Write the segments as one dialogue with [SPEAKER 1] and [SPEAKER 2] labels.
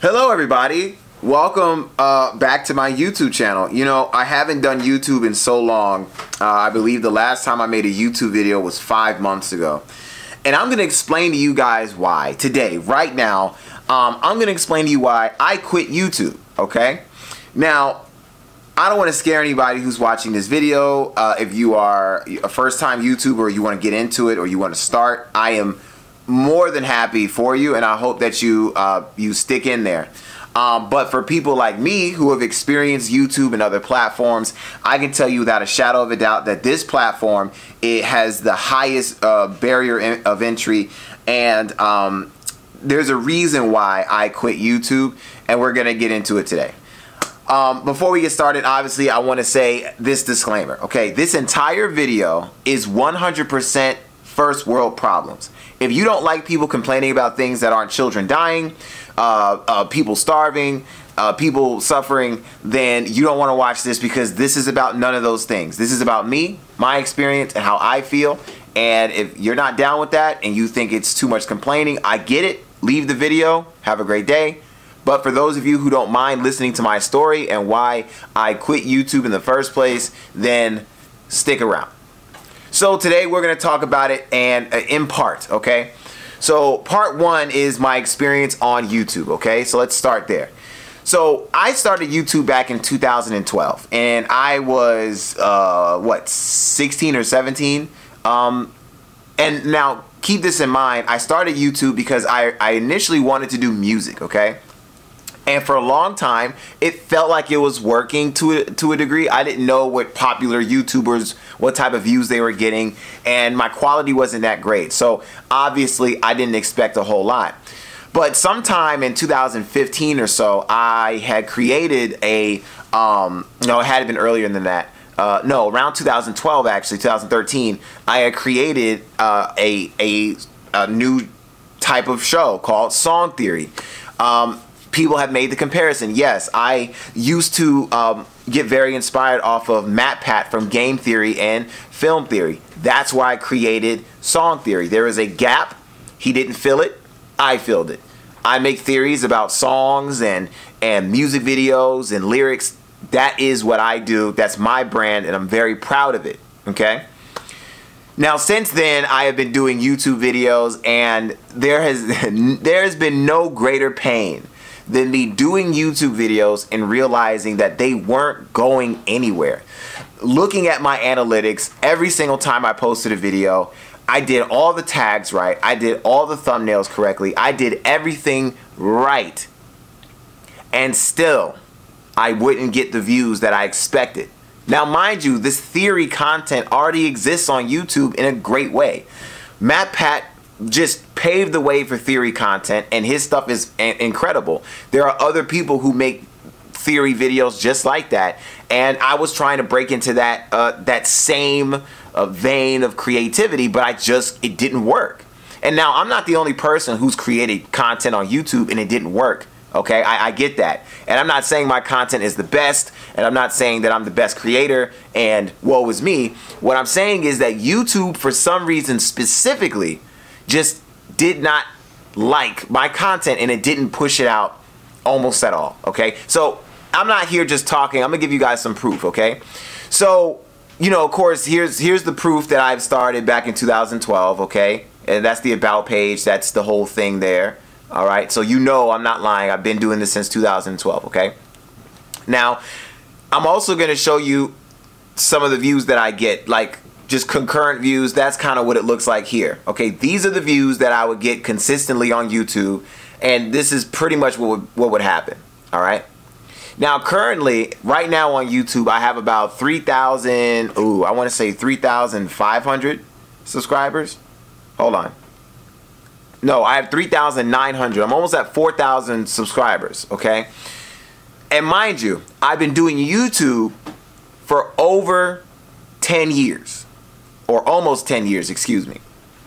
[SPEAKER 1] Hello, everybody. Welcome uh, back to my YouTube channel. You know, I haven't done YouTube in so long. Uh, I believe the last time I made a YouTube video was five months ago. And I'm going to explain to you guys why today, right now. Um, I'm going to explain to you why I quit YouTube, okay? Now, I don't want to scare anybody who's watching this video. Uh, if you are a first time YouTuber, you want to get into it or you want to start, I am more than happy for you and I hope that you uh, you stick in there. Um, but for people like me who have experienced YouTube and other platforms, I can tell you without a shadow of a doubt that this platform it has the highest uh, barrier in, of entry, and um, there's a reason why I quit YouTube, and we're gonna get into it today. Um, before we get started, obviously, I want to say this disclaimer. Okay, this entire video is 100% first world problems. If you don't like people complaining about things that aren't children dying, uh, uh, people starving, uh, people suffering, then you don't want to watch this because this is about none of those things. This is about me, my experience, and how I feel. And if you're not down with that and you think it's too much complaining, I get it. Leave the video. Have a great day. But for those of you who don't mind listening to my story and why I quit YouTube in the first place, then stick around. So today we're going to talk about it and uh, in part, okay? So part one is my experience on YouTube, okay? So let's start there. So I started YouTube back in 2012 and I was, uh, what, 16 or 17? Um, and now keep this in mind, I started YouTube because I, I initially wanted to do music, okay? And for a long time it felt like it was working to a, to a degree. I didn't know what popular youtubers what type of views they were getting and my quality wasn't that great. So obviously i didn't expect a whole lot. But sometime in 2015 or so i had created a um, no it had been earlier than that. Uh, no around 2012 actually 2013 i had created uh, a, a, a new type of show called song theory. Um, people have made the comparison. Yes, I used to um, get very inspired off of MatPat from game theory and film theory. That's why I created song theory. There is a gap. He didn't fill it. I filled it. I make theories about songs and and music videos and lyrics. That is what I do. That's my brand, and I'm very proud of it. Okay. Now, since then, I have been doing YouTube videos, and there has there has been no greater pain than me doing YouTube videos and realizing that they weren't going anywhere. Looking at my analytics every single time I posted a video, I did all the tags right, I did all the thumbnails correctly, I did everything right. And still, I wouldn't get the views that I expected. Now, mind you, this theory content already exists on YouTube in a great way. MatPat just paved the way for theory content and his stuff is incredible. There are other people who make theory videos just like that and I was trying to break into that uh, that same uh, vein of creativity but I just it didn't work. And now I'm not the only person who's created content on YouTube and it didn't work. Okay, I, I, get that. And I'm not saying my content is the best, and I'm not saying that I'm the best creator and woe is me. What I'm saying is that YouTube, for some reason specifically, just did not like my content and it didn't push it out almost at all. Okay, so I'm not here just talking. I'm gonna give you guys some proof. Okay, so you know, of course, here's here's the proof that I've started back in 2012. Okay, and that's the about page. That's the whole thing there. All right, so you know I'm not lying. I've been doing this since 2012. Okay, now I'm also gonna show you some of the views that I get. Like just concurrent views, that's kind of what it looks like here. Okay, these are the views that I would get consistently on YouTube, and this is pretty much what would, what would happen. All right. Now, currently, right now on YouTube, I have about 3,000, ooh, I want to say 3,500 subscribers. Hold on. No, I have 3,900. I'm almost at 4,000 subscribers, okay? And mind you, I've been doing YouTube for over 10 years or almost 10 years, excuse me.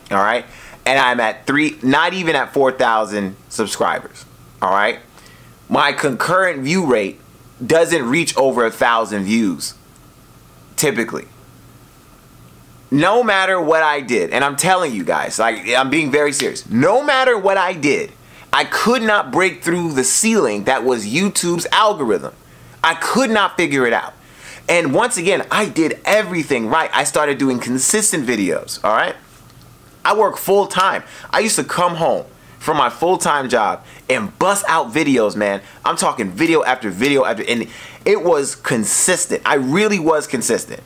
[SPEAKER 1] All right. And I'm at three, not even at 4,000 subscribers. All right. My concurrent view rate doesn't reach over a thousand views typically. No matter what I did, and I'm telling you guys, like I'm being very serious, no matter what I did, I could not break through the ceiling that was YouTube's algorithm. I could not figure it out. And once again, I did everything right. I started doing consistent videos, all right? I work full time. I used to come home from my full-time job and bust out videos, man. I'm talking video after video after and it was consistent. I really was consistent.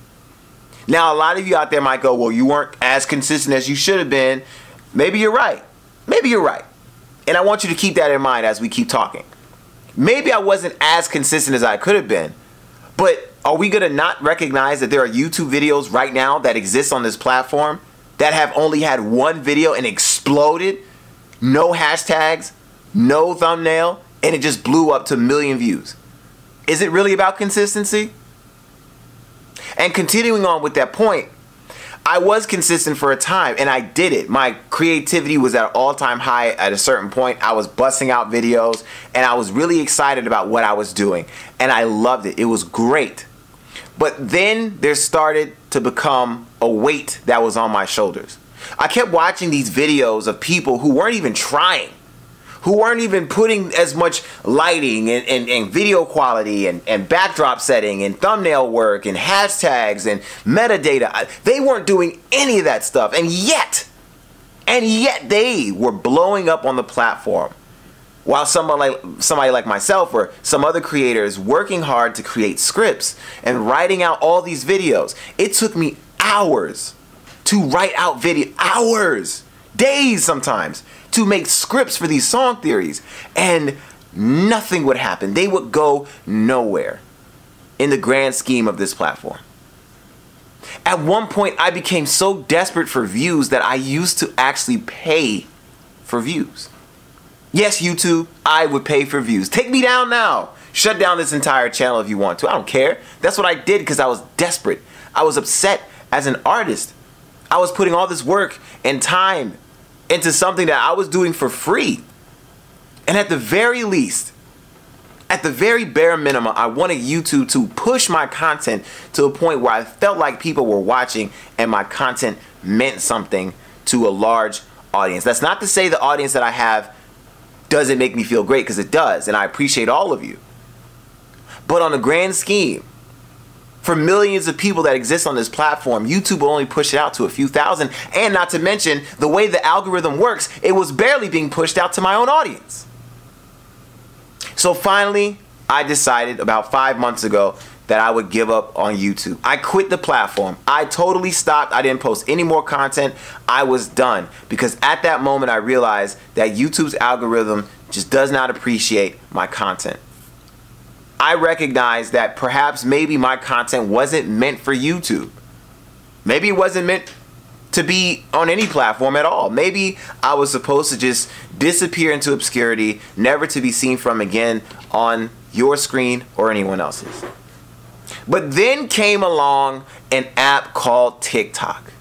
[SPEAKER 1] Now, a lot of you out there might go, "Well, you weren't as consistent as you should have been." Maybe you're right. Maybe you're right. And I want you to keep that in mind as we keep talking. Maybe I wasn't as consistent as I could have been, but are we gonna not recognize that there are YouTube videos right now that exist on this platform that have only had one video and exploded? No hashtags, no thumbnail, and it just blew up to a million views. Is it really about consistency? And continuing on with that point, I was consistent for a time and I did it. My creativity was at all time high at a certain point. I was busting out videos and I was really excited about what I was doing and I loved it. It was great. But then there started to become a weight that was on my shoulders. I kept watching these videos of people who weren't even trying who weren't even putting as much lighting and, and, and, video quality and, and backdrop setting and thumbnail work and hashtags and metadata. They weren't doing any of that stuff. And yet, and yet they were blowing up on the platform. While somebody like, somebody like myself or some other creators working hard to create scripts and writing out all these videos. It took me hours to write out video, hours, days sometimes, to make scripts for these song theories. And nothing would happen. They would go nowhere in the grand scheme of this platform. At one point, I became so desperate for views that I used to actually pay for views. Yes, YouTube, I would pay for views. Take me down now. Shut down this entire channel if you want to. I don't care. That's what I did because I was desperate. I was upset as an artist. I was putting all this work and time into something that I was doing for free. And at the very least, at the very bare minimum, I wanted YouTube to push my content to a point where I felt like people were watching and my content meant something to a large audience. That's not to say the audience that I have doesn't make me feel great because it does, and I appreciate all of you. But on a grand scheme, for millions of people that exist on this platform. YouTube will only push it out to a few thousand. And not to mention, the way the algorithm works, it was barely being pushed out to my own audience. So finally, I decided about five months ago that I would give up on YouTube. I quit the platform. I totally stopped. I didn't post any more content. I was done because at that moment I realized that YouTube's algorithm just does not appreciate my content. I recognize that perhaps maybe my content wasn't meant for YouTube. Maybe it wasn't meant to be on any platform at all. Maybe I was supposed to just disappear into obscurity, never to be seen from again on your screen or anyone else's. But then came along an app called TikTok.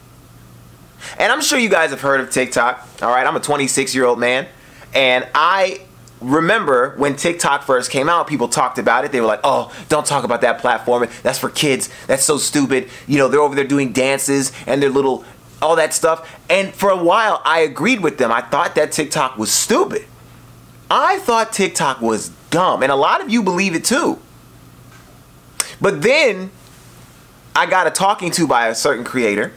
[SPEAKER 1] And I'm sure you guys have heard of TikTok. All right, I'm a 26 year old man and I remember when TikTok first came out, people talked about it. They were like, oh, don't talk about that platform. That's for kids. That's so stupid. You know, they're over there doing dances and their little, all that stuff. And for a while, I agreed with them. I thought that TikTok was stupid. I thought TikTok was dumb. And a lot of you believe it too. But then I got a talking to by a certain creator.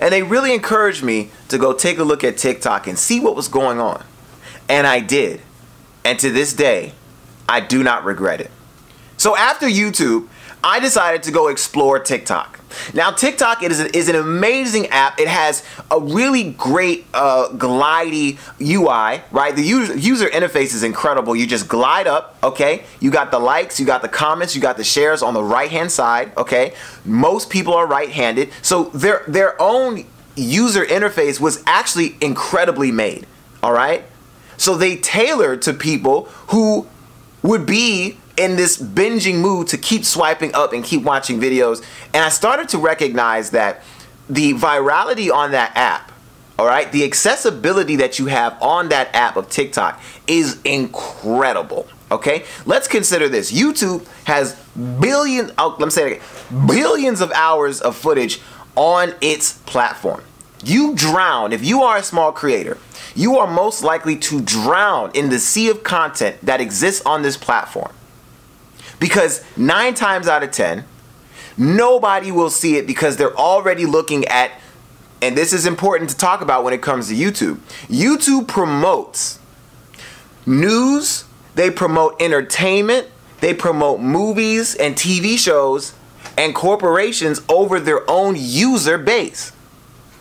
[SPEAKER 1] And they really encouraged me to go take a look at TikTok and see what was going on. And I did. And to this day, I do not regret it. So after YouTube, I decided to go explore TikTok. Now TikTok is, is an amazing app. It has a really great uh, glidey UI, right? The user, user interface is incredible. You just glide up, okay? You got the likes, you got the comments, you got the shares on the right-hand side, okay? Most people are right-handed. So their, their own user interface was actually incredibly made, all right? So they tailored to people who would be in this binging mood to keep swiping up and keep watching videos. And I started to recognize that the virality on that app, all right, the accessibility that you have on that app of TikTok is incredible. Okay, let's consider this. YouTube has billion, oh, let me say it again, billions of hours of footage on its platform. You drown, if you are a small creator, you are most likely to drown in the sea of content that exists on this platform. Because nine times out of 10, nobody will see it because they're already looking at, and this is important to talk about when it comes to YouTube. YouTube promotes news, they promote entertainment, they promote movies and TV shows and corporations over their own user base.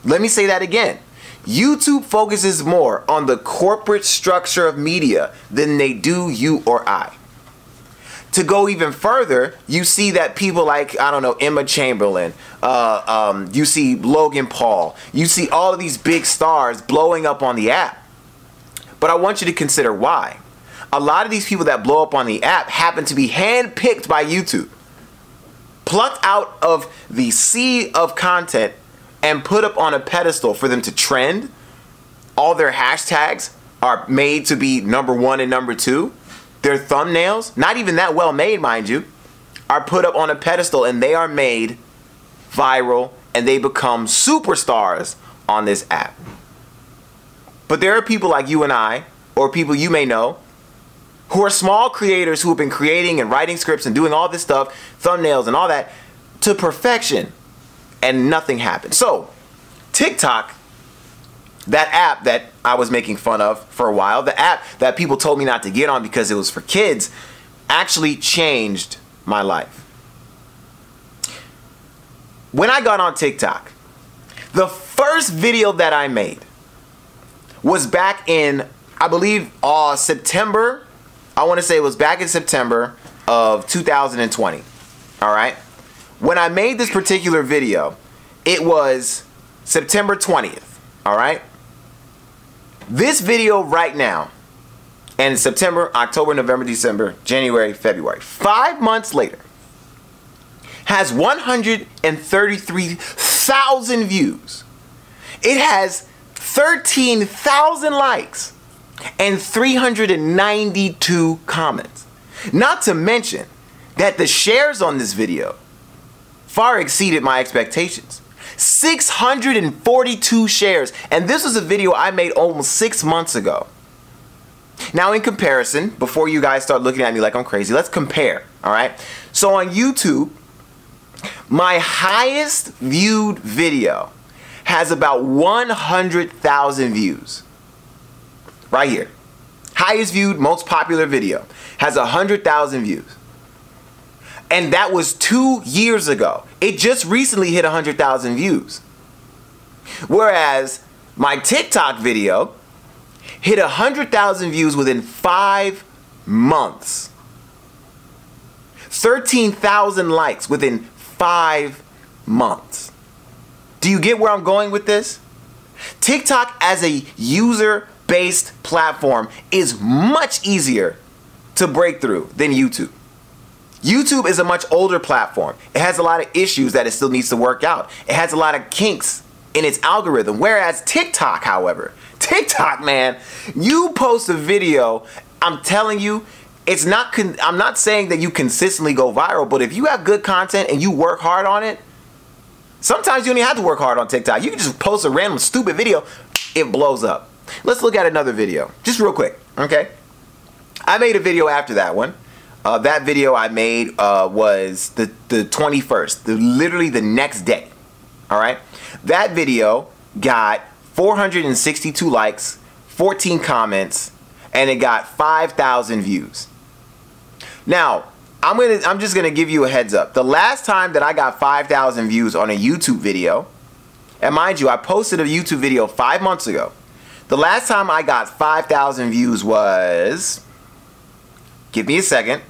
[SPEAKER 1] Let me say that again. YouTube focuses more on the corporate structure of media than they do you or I. To go even further, you see that people like, I don't know, Emma Chamberlain, uh, um, you see Logan Paul, you see all of these big stars blowing up on the app. But I want you to consider why. A lot of these people that blow up on the app happen to be handpicked by YouTube, plucked out of the sea of content and put up on a pedestal for them to trend. All their hashtags are made to be number one and number two. Their thumbnails, not even that well made, mind you, are put up on a pedestal and they are made viral and they become superstars on this app. But there are people like you and I, or people you may know, who are small creators who have been creating and writing scripts and doing all this stuff, thumbnails and all that, to perfection and nothing happened. So, TikTok, that app that I was making fun of for a while, the app that people told me not to get on because it was for kids, actually changed my life. When I got on TikTok, the first video that I made was back in, I believe, uh, September. I want to say it was back in September of 2020. All right when I made this particular video, it was September 20th, all right? This video right now, and September, October, November, December, January, February, five months later, has 133,000 views. It has 13,000 likes and 392 comments. Not to mention that the shares on this video far exceeded my expectations. 642 shares. And this was a video I made almost six months ago. Now, in comparison, before you guys start looking at me like I'm crazy, let's compare, all right? So on YouTube, my highest viewed video has about 100,000 views. Right here. Highest viewed, most popular video has 100,000 views. And that was two years ago. It just recently hit 100,000 views. Whereas my TikTok video hit 100,000 views within five months. 13,000 likes within five months. Do you get where I'm going with this? TikTok as a user based platform is much easier to break through than YouTube. YouTube is a much older platform. It has a lot of issues that it still needs to work out. It has a lot of kinks in its algorithm. Whereas TikTok, however, TikTok, man, you post a video, I'm telling you, it's not I'm not saying that you consistently go viral, but if you have good content and you work hard on it, sometimes you don't even have to work hard on TikTok. You can just post a random stupid video, it blows up. Let's look at another video, just real quick, okay? I made a video after that one uh, that video I made uh, was the, the 21st, the, literally the next day. All right. That video got 462 likes, 14 comments, and it got 5,000 views. Now, I'm gonna I'm just gonna give you a heads up. The last time that I got 5,000 views on a YouTube video, and mind you, I posted a YouTube video five months ago. The last time I got 5,000 views was, give me a second,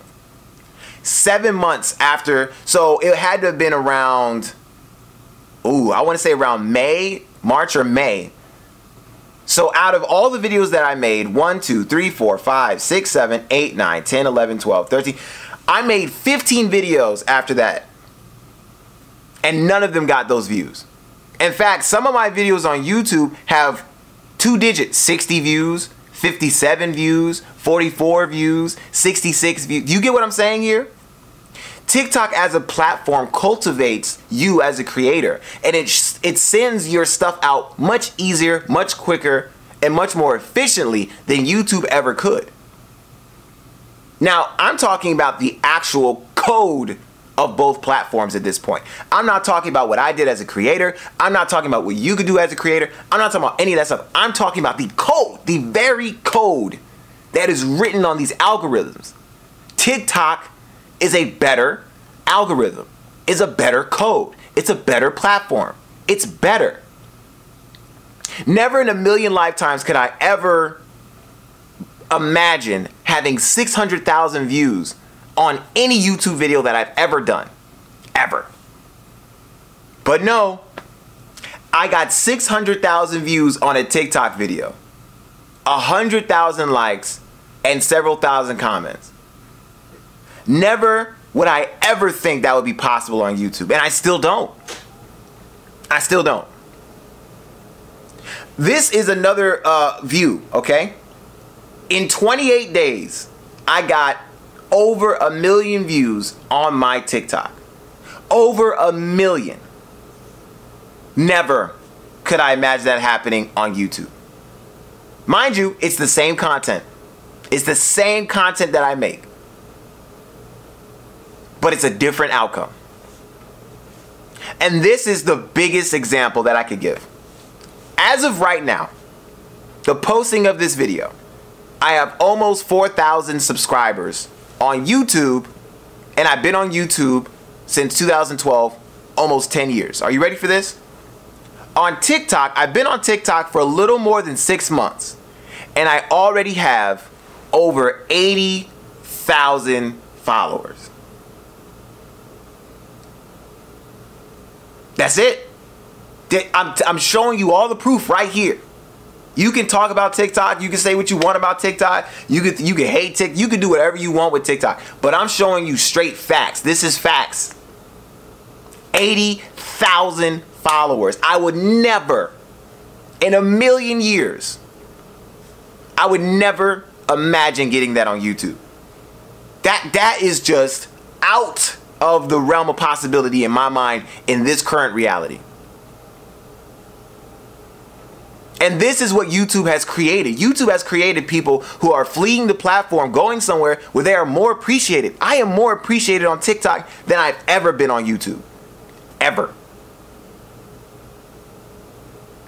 [SPEAKER 1] seven months after. So it had to have been around, ooh, I want to say around May, March or May. So out of all the videos that I made, 1, 2, 3, 4, 5, 6, 7, 8, 9, 10, 11, 12, 13, I made 15 videos after that. And none of them got those views. In fact, some of my videos on YouTube have two digits, 60 views, 57 views, 44 views, 66 views. You get what I'm saying here? TikTok as a platform cultivates you as a creator and it it sends your stuff out much easier, much quicker, and much more efficiently than YouTube ever could. Now, I'm talking about the actual code of both platforms at this point. I'm not talking about what I did as a creator. I'm not talking about what you could do as a creator. I'm not talking about any of that stuff. I'm talking about the code, the very code that is written on these algorithms. TikTok is a better algorithm, is a better code, it's a better platform, it's better. Never in a million lifetimes could I ever imagine having 600,000 views on any YouTube video that I've ever done. Ever. But no, I got 600,000 views on a TikTok video, 100,000 likes, and several thousand comments. Never would I ever think that would be possible on YouTube. And I still don't. I still don't. This is another uh, view, okay? In 28 days, I got over a million views on my TikTok. Over a million. Never could I imagine that happening on YouTube. Mind you, it's the same content. It's the same content that I make but it's a different outcome. And this is the biggest example that I could give. As of right now, the posting of this video, I have almost 4,000 subscribers on YouTube, and I've been on YouTube since 2012, almost 10 years. Are you ready for this? On TikTok, I've been on TikTok for a little more than six months, and I already have over 80,000 followers. That's it. I'm, I'm showing you all the proof right here. You can talk about TikTok. You can say what you want about TikTok. You can you can hate TikTok. You can do whatever you want with TikTok. But I'm showing you straight facts. This is facts. 80,000 followers. I would never, in a million years, I would never imagine getting that on YouTube. That that is just out of the realm of possibility in my mind in this current reality. And this is what YouTube has created. YouTube has created people who are fleeing the platform, going somewhere where they are more appreciated. I am more appreciated on TikTok than I've ever been on YouTube. Ever.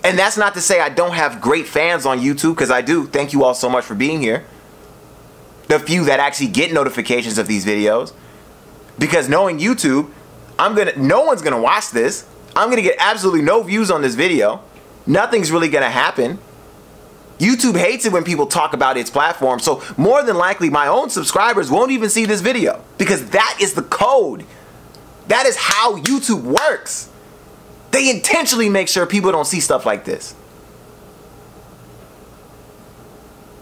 [SPEAKER 1] And that's not to say I don't have great fans on YouTube, because I do. Thank you all so much for being here. The few that actually get notifications of these videos. Because knowing YouTube, I'm gonna no one's gonna watch this. I'm gonna get absolutely no views on this video. Nothing's really gonna happen. YouTube hates it when people talk about its platform, so more than likely my own subscribers won't even see this video because that is the code. That is how YouTube works. They intentionally make sure people don't see stuff like this.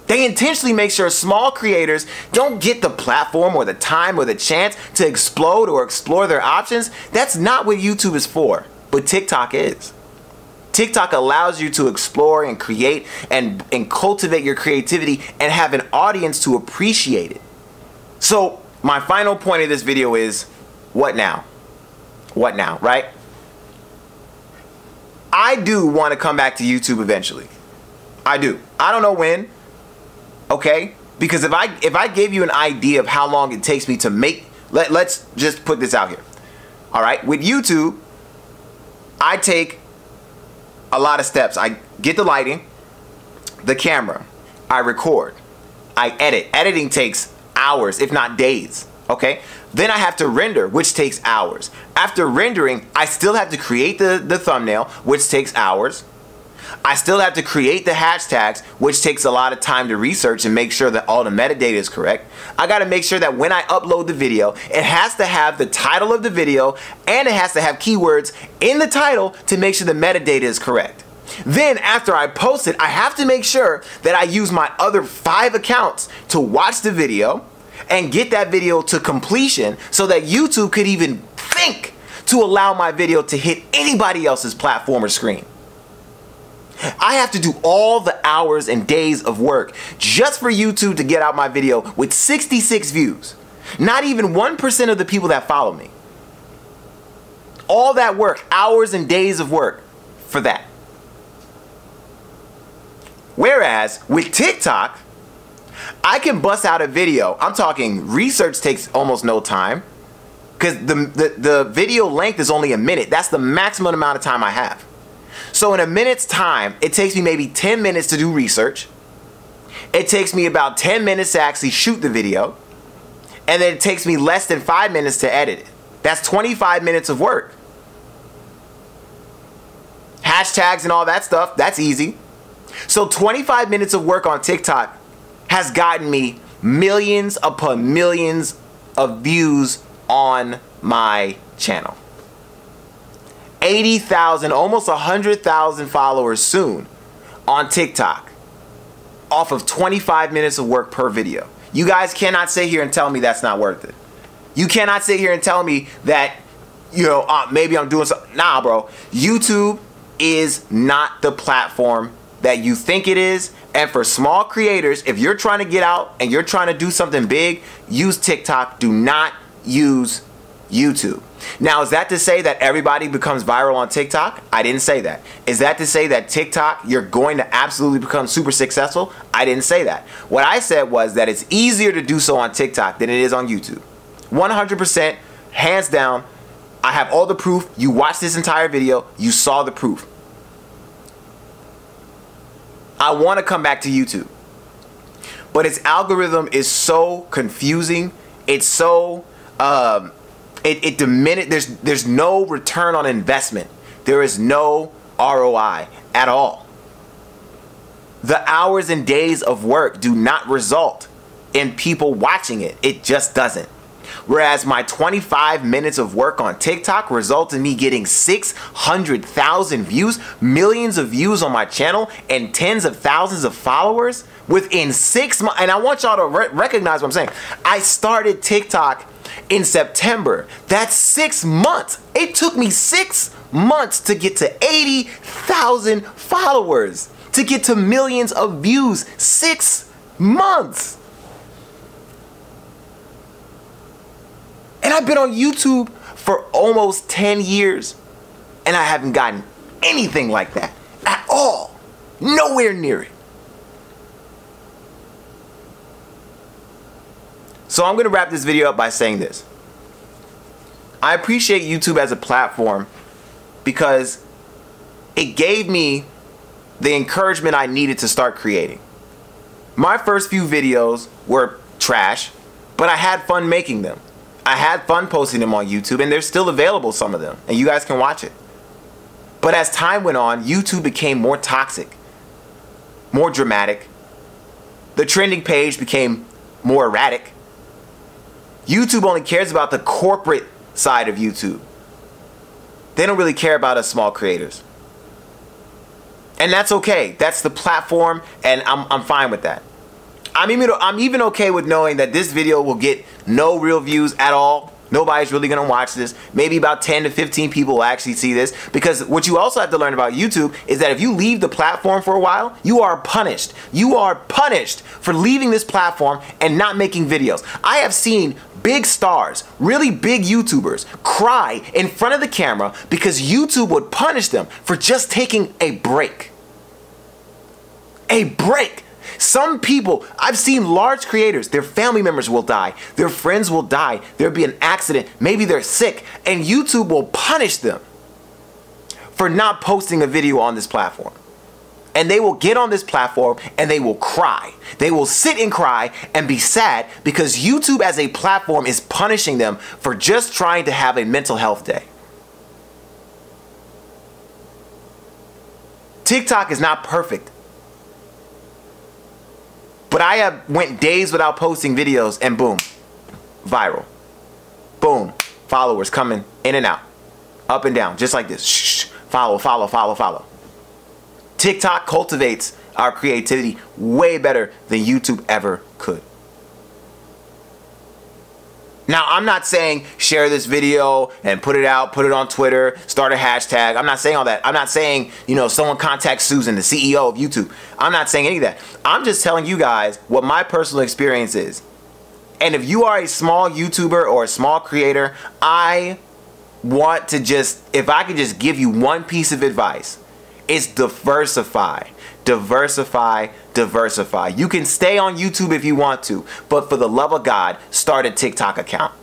[SPEAKER 1] They intentionally make sure small creators don't get the platform or the time or the chance to explode or explore their options. That's not what YouTube is for, but TikTok is. TikTok allows you to explore and create and, and cultivate your creativity and have an audience to appreciate it. So, my final point of this video is what now? What now, right? I do want to come back to YouTube eventually. I do. I don't know when okay? Because if I if I gave you an idea of how long it takes me to make let, let's just put this out here. All right, with YouTube, I take a lot of steps. I get the lighting, the camera, I record, I edit. Editing takes hours, if not days. Okay, then I have to render, which takes hours. After rendering, I still have to create the, the thumbnail, which takes hours. I still have to create the hashtags, which takes a lot of time to research and make sure that all the metadata is correct. I got to make sure that when I upload the video, it has to have the title of the video and it has to have keywords in the title to make sure the metadata is correct. Then after I post it, I have to make sure that I use my other five accounts to watch the video and get that video to completion so that YouTube could even think to allow my video to hit anybody else's platform or screen. I have to do all the hours and days of work just for YouTube to get out my video with 66 views. Not even 1% of the people that follow me. All that work, hours and days of work for that. Whereas with TikTok, I can bust out a video. I'm talking research takes almost no time because the, the, the video length is only a minute. That's the maximum amount of time I have. So in a minute's time, it takes me maybe 10 minutes to do research. It takes me about 10 minutes to actually shoot the video. And then it takes me less than five minutes to edit it. That's 25 minutes of work. Hashtags and all that stuff, that's easy. So 25 minutes of work on TikTok has gotten me millions upon millions of views on my channel. 80,000, almost 100,000 followers soon on TikTok off of 25 minutes of work per video. You guys cannot sit here and tell me that's not worth it. You cannot sit here and tell me that, you know, uh, maybe I'm doing something. Nah, bro. YouTube is not the platform that you think it is. And for small creators, if you're trying to get out and you're trying to do something big, use TikTok. Do not use YouTube. Now, is that to say that everybody becomes viral on TikTok? I didn't say that. Is that to say that TikTok, you're going to absolutely become super successful? I didn't say that. What I said was that it's easier to do so on TikTok than it is on YouTube. 100%, hands down. I have all the proof. You watched this entire video, you saw the proof. I want to come back to YouTube. But its algorithm is so confusing. It's so um, it, it diminish there's there's no return on investment. There is no ROI at all. The hours and days of work do not result in people watching it. It just doesn't. Whereas my 25 minutes of work on TikTok results in me getting 600,000 views, millions of views on my channel, and tens of thousands of followers within six months. And I want y'all to re recognize what I'm saying. I started TikTok in September. That's six months. It took me six months to get to 80,000 followers, to get to millions of views. Six months. And I've been on YouTube for almost 10 years, and I haven't gotten anything like that at all. Nowhere near it. So I'm going to wrap this video up by saying this. I appreciate YouTube as a platform because it gave me the encouragement I needed to start creating. My first few videos were trash, but I had fun making them. I had fun posting them on YouTube and they're still available, some of them, and you guys can watch it. But as time went on, YouTube became more toxic, more dramatic. The trending page became more erratic. YouTube only cares about the corporate side of YouTube. They don't really care about us small creators. And that's okay. That's the platform, and I'm, I'm fine with that. I'm even, I'm even okay with knowing that this video will get no real views at all Nobody's really gonna watch this. Maybe about 10 to 15 people will actually see this because what you also have to learn about YouTube is that if you leave the platform for a while, you are punished. You are punished for leaving this platform and not making videos. I have seen big stars, really big YouTubers, cry in front of the camera because YouTube would punish them for just taking a break. A break. Some people, I've seen large creators, their family members will die, their friends will die, there'll be an accident, maybe they're sick, and YouTube will punish them for not posting a video on this platform. And they will get on this platform and they will cry. They will sit and cry and be sad because YouTube as a platform is punishing them for just trying to have a mental health day. TikTok is not perfect. But I have went days without posting videos and boom, viral. Boom, followers coming in and out, up and down, just like this. Shh, follow, follow, follow, follow. TikTok cultivates our creativity way better than YouTube ever could. Now, I'm not saying share this video and put it out, put it on Twitter, start a hashtag. I'm not saying all that. I'm not saying, you know, someone contact Susan, the CEO of YouTube. I'm not saying any of that. I'm just telling you guys what my personal experience is. And if you are a small YouTuber or a small creator, I want to just, if I could just give you one piece of advice, it's diversify. Diversify, diversify. You can stay on YouTube if you want to, but for the love of God, start a TikTok account.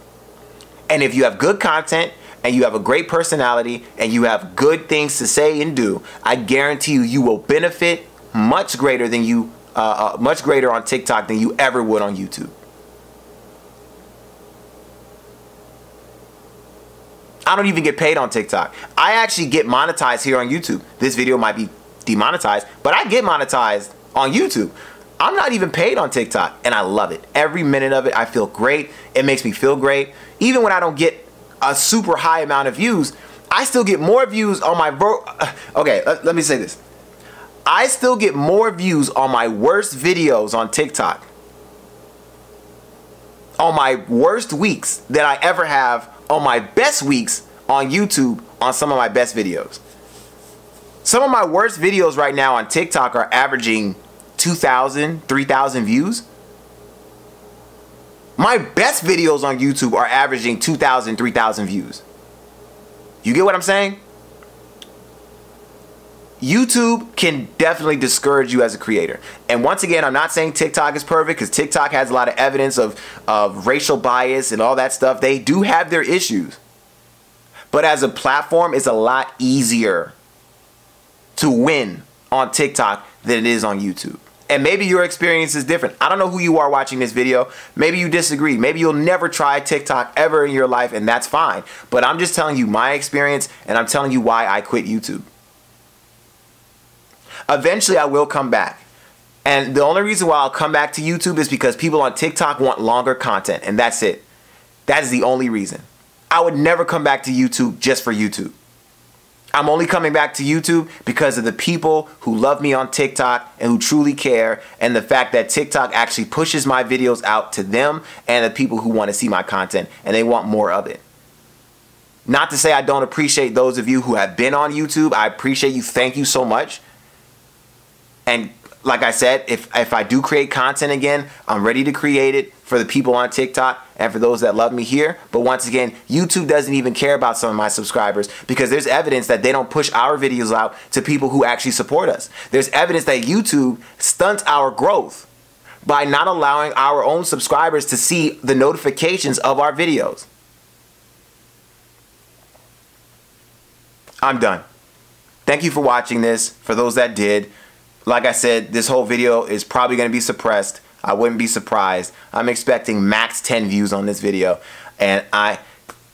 [SPEAKER 1] And if you have good content and you have a great personality and you have good things to say and do, I guarantee you, you will benefit much greater than you, uh, uh, much greater on TikTok than you ever would on YouTube. I don't even get paid on TikTok. I actually get monetized here on YouTube. This video might be demonetized, but I get monetized on YouTube. I'm not even paid on TikTok and I love it. Every minute of it, I feel great. It makes me feel great. Even when I don't get a super high amount of views, I still get more views on my bro. okay, let, let me say this. I still get more views on my worst videos on TikTok on my worst weeks than I ever have on my best weeks on YouTube on some of my best videos. Some of my worst videos right now on TikTok are averaging 2,000, 3,000 views. My best videos on YouTube are averaging 2,000, 3,000 views. You get what I'm saying? YouTube can definitely discourage you as a creator. And once again, I'm not saying TikTok is perfect because TikTok has a lot of evidence of, of racial bias and all that stuff. They do have their issues. But as a platform, it's a lot easier to win on TikTok than it is on YouTube. And maybe your experience is different. I don't know who you are watching this video. Maybe you disagree. Maybe you'll never try TikTok ever in your life, and that's fine. But I'm just telling you my experience, and I'm telling you why I quit YouTube. Eventually, I will come back. And the only reason why I'll come back to YouTube is because people on TikTok want longer content, and that's it. That is the only reason. I would never come back to YouTube just for YouTube. I'm only coming back to YouTube because of the people who love me on TikTok and who truly care, and the fact that TikTok actually pushes my videos out to them and the people who want to see my content and they want more of it. Not to say I don't appreciate those of you who have been on YouTube. I appreciate you. Thank you so much. And like I said, if, if I do create content again, I'm ready to create it for the people on TikTok and for those that love me here. But once again, YouTube doesn't even care about some of my subscribers because there's evidence that they don't push our videos out to people who actually support us. There's evidence that YouTube stunts our growth by not allowing our own subscribers to see the notifications of our videos. I'm done. Thank you for watching this. For those that did, like I said, this whole video is probably going to be suppressed. I wouldn't be surprised. I'm expecting max 10 views on this video. And I,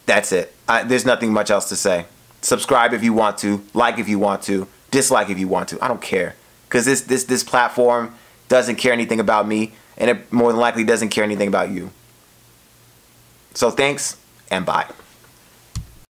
[SPEAKER 1] that's it. I, there's nothing much else to say. Subscribe if you want to. Like if you want to. Dislike if you want to. I don't care. Because this, this, this platform doesn't care anything about me. And it more than likely doesn't care anything about you. So thanks and bye.